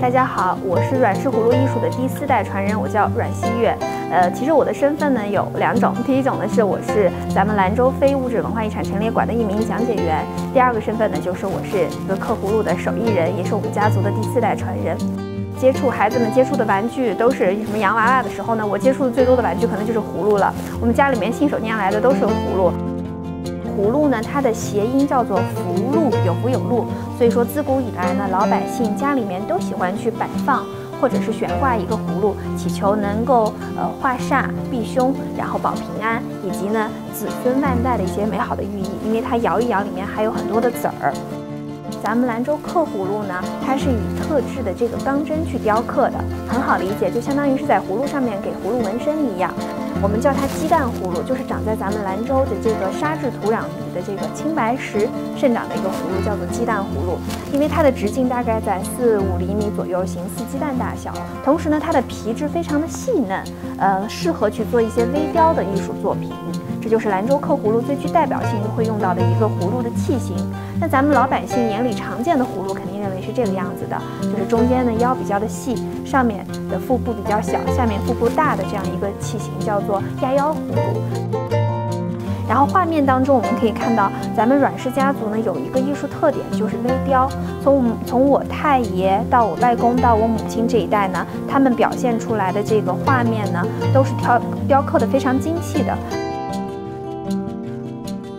大家好，我是阮氏葫芦艺术的第四代传人，我叫阮希月。呃，其实我的身份呢有两种，第一种呢是我是咱们兰州非物质文化遗产陈列馆的一名讲解员，第二个身份呢就是我是一个刻葫芦的手艺人，也是我们家族的第四代传人。接触孩子们接触的玩具都是什么洋娃娃的时候呢，我接触的最多的玩具可能就是葫芦了。我们家里面信手拈来的都是葫芦。葫芦呢，它的谐音叫做福禄，有福有禄，所以说自古以来呢，老百姓家里面都喜欢去摆放或者是悬挂一个葫芦，祈求能够呃化煞避凶，然后保平安，以及呢子孙万代的一些美好的寓意。因为它摇一摇，里面还有很多的籽儿。咱们兰州刻葫芦呢，它是以特制的这个钢针去雕刻的，很好理解，就相当于是在葫芦上面给葫芦纹身一样。我们叫它鸡蛋葫芦，就是长在咱们兰州的这个沙质土壤里的这个青白石生长的一个葫芦，叫做鸡蛋葫芦。因为它的直径大概在四五厘米左右，形似鸡蛋大小。同时呢，它的皮质非常的细嫩，呃，适合去做一些微雕的艺术作品。这就是兰州刻葫芦最具代表性会用到的一个葫芦的器型。那咱们老百姓眼里常见的葫芦，肯定认为是这个样子的，就是中间的腰比较的细，上面的腹部比较小，下面腹部大的这样一个器型，叫做压腰葫芦。然后画面当中我们可以看到，咱们阮氏家族呢有一个艺术特点，就是微雕。从我从我太爷到我外公到我母亲这一代呢，他们表现出来的这个画面呢，都是雕雕刻的非常精细的。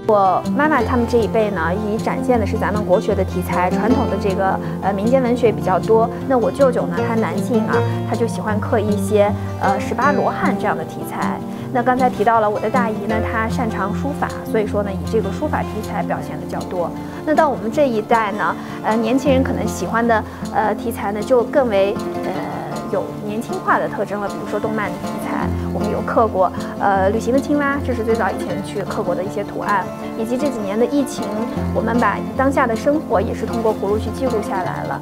我妈妈他们这一辈呢，以展现的是咱们国学的题材，传统的这个呃民间文学比较多。那我舅舅呢，他男性啊，他就喜欢刻一些呃十八罗汉这样的题材。那刚才提到了我的大姨呢，她擅长书法，所以说呢，以这个书法题材表现的较多。那到我们这一代呢，呃，年轻人可能喜欢的呃题材呢，就更为呃。有年轻化的特征了，比如说动漫题材，我们有刻过，呃，旅行的青蛙，这是最早以前去刻过的一些图案，以及这几年的疫情，我们把当下的生活也是通过葫芦去记录下来了。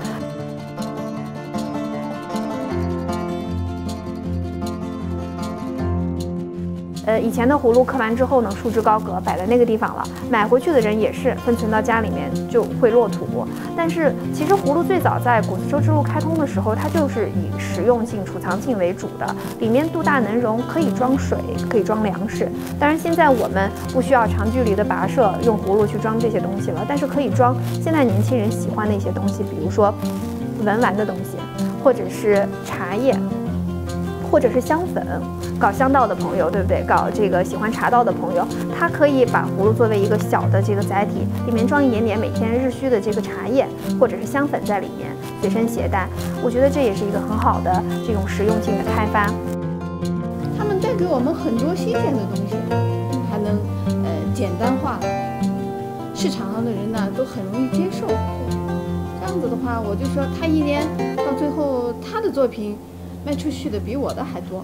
呃，以前的葫芦刻完之后呢，束之高阁，摆在那个地方了。买回去的人也是分存到家里面就会落土。但是其实葫芦最早在古丝绸之路开通的时候，它就是以实用性、储藏性为主的，里面肚大能容，可以装水，可以装粮食。当然现在我们不需要长距离的跋涉用葫芦去装这些东西了，但是可以装现在年轻人喜欢的一些东西，比如说文玩的东西，或者是茶叶。或者是香粉，搞香道的朋友，对不对？搞这个喜欢茶道的朋友，他可以把葫芦作为一个小的这个载体，里面装一点点每天日需的这个茶叶或者是香粉在里面，随身携带。我觉得这也是一个很好的这种实用性的开发。他们带给我们很多新鲜的东西，还能呃简单化，市场上的人呢都很容易接受。这样子的话，我就说他一年到最后他的作品。卖出去的比我的还多。